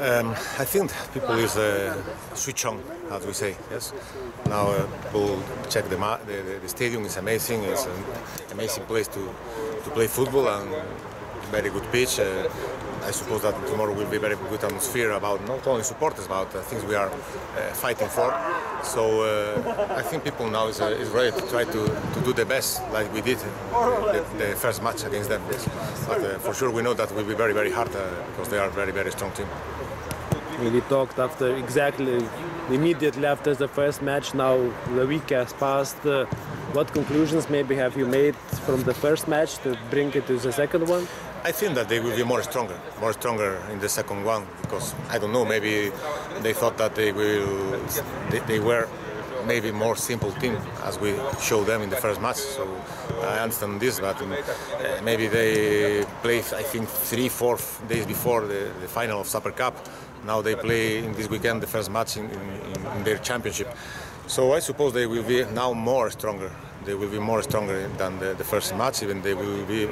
Um, I think people is uh, switch on, as we say. Yes. Now uh, people check the, the, the stadium is amazing. It's an amazing place to, to play football and very good pitch. Uh, I suppose that tomorrow will be very good atmosphere about not only supporters, but uh, things we are uh, fighting for. So uh, I think people now is, is ready to try to, to do the best like we did the, the first match against them. But for sure we know that will be very very hard because they are a very very strong team. We talked after exactly immediately after the first match. Now the week has passed. What conclusions maybe have you made from the first match to bring it to the second one? I think that they will be more stronger, more stronger in the second one because I don't know. Maybe they thought that they will, they, they were maybe more simple team as we showed them in the first match. So I understand this, but uh, maybe they played I think three, four days before the, the final of Super Cup. Now they play in this weekend the first match in, in, in their championship. So I suppose they will be now more stronger. They will be more stronger than the, the first match. Even they will be,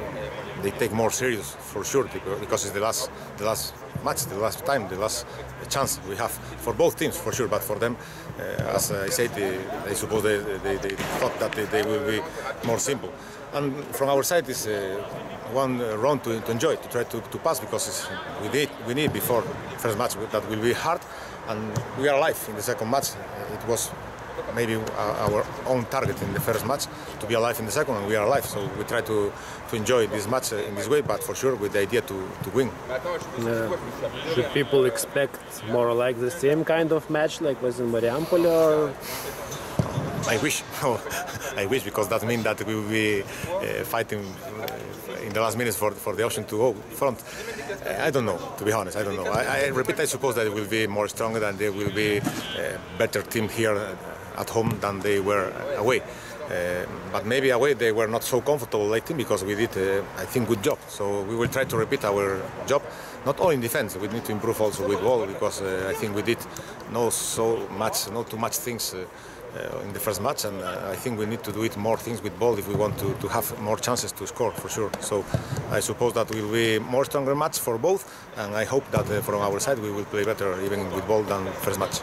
they take more serious for sure because it's the last, the last match, the last time, the last chance we have for both teams for sure. But for them, uh, as I said, they, I suppose they, they, they thought that they, they, will be more simple. And from our side, it's uh, one round to, to, enjoy, to try to, to pass because we need we need before first match that will be hard, and we are alive in the second match. It was maybe our own target in the first match to be alive in the second and we are alive so we try to, to enjoy this match in this way but for sure with the idea to, to win should people expect more like the same kind of match like was in Marijampolė or I wish. I wish because that means that we will be uh, fighting uh, in the last minutes for, for the option to go front. Uh, I don't know, to be honest. I don't know. I, I repeat, I suppose that it will be more stronger and they will be a better team here at home than they were away. Uh, but maybe away they were not so comfortable lately because we did, uh, I think, good job. So we will try to repeat our job, not only in defense. We need to improve also with ball because uh, I think we did no so much, not too much things. Uh, in the first match, and uh, I think we need to do it more things with ball if we want to, to have more chances to score for sure. So I suppose that will be more stronger match for both, and I hope that uh, from our side we will play better even with ball than first match.